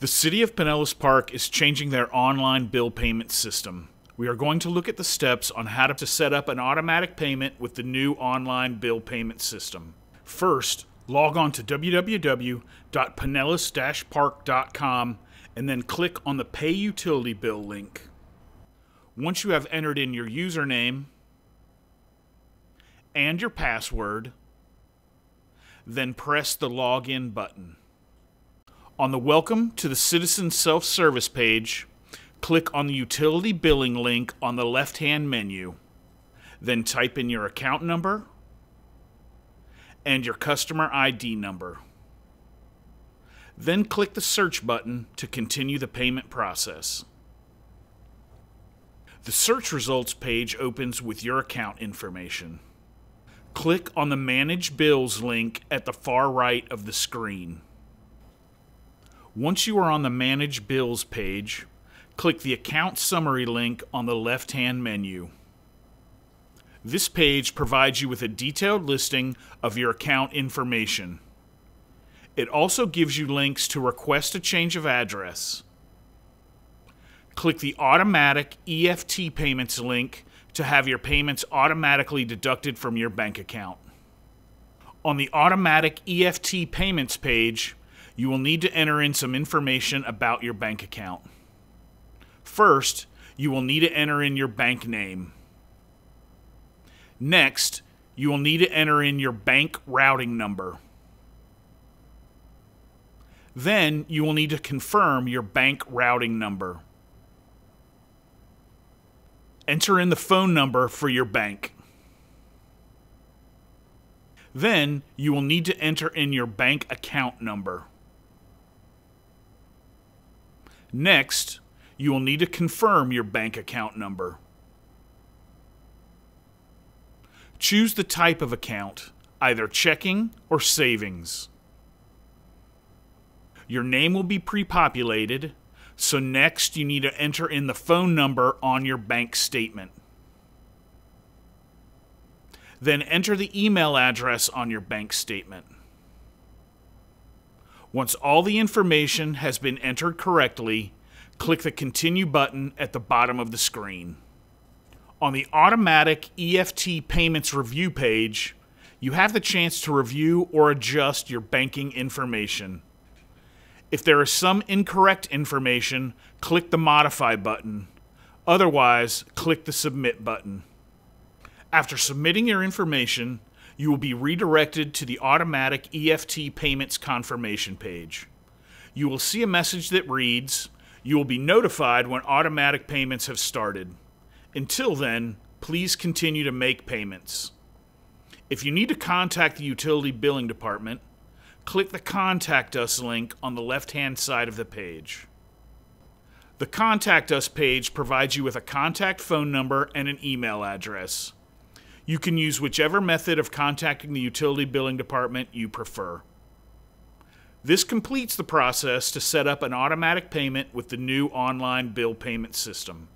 The City of Pinellas Park is changing their online bill payment system. We are going to look at the steps on how to set up an automatic payment with the new online bill payment system. First, log on to www.pinellas-park.com and then click on the Pay Utility Bill link. Once you have entered in your username and your password, then press the Login button. On the Welcome to the Citizen Self Service page, click on the Utility Billing link on the left hand menu. Then type in your account number and your customer ID number. Then click the Search button to continue the payment process. The search results page opens with your account information. Click on the Manage Bills link at the far right of the screen. Once you are on the Manage Bills page, click the Account Summary link on the left hand menu. This page provides you with a detailed listing of your account information. It also gives you links to request a change of address. Click the Automatic EFT Payments link to have your payments automatically deducted from your bank account. On the Automatic EFT Payments page, you will need to enter in some information about your bank account. First, you will need to enter in your bank name. Next, you will need to enter in your bank routing number. Then, you will need to confirm your bank routing number. Enter in the phone number for your bank. Then, you will need to enter in your bank account number. Next, you will need to confirm your bank account number. Choose the type of account, either checking or savings. Your name will be pre populated, so next you need to enter in the phone number on your bank statement. Then enter the email address on your bank statement. Once all the information has been entered correctly, click the Continue button at the bottom of the screen. On the Automatic EFT Payments Review page, you have the chance to review or adjust your banking information. If there is some incorrect information, click the Modify button. Otherwise, click the Submit button. After submitting your information, you will be redirected to the automatic EFT payments confirmation page. You will see a message that reads, You will be notified when automatic payments have started. Until then, please continue to make payments. If you need to contact the utility billing department, click the Contact Us link on the left hand side of the page. The Contact Us page provides you with a contact phone number and an email address. You can use whichever method of contacting the utility billing department you prefer. This completes the process to set up an automatic payment with the new online bill payment system.